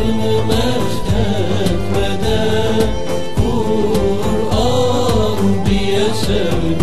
Adını mecdetmeden Kur'an diye sevdim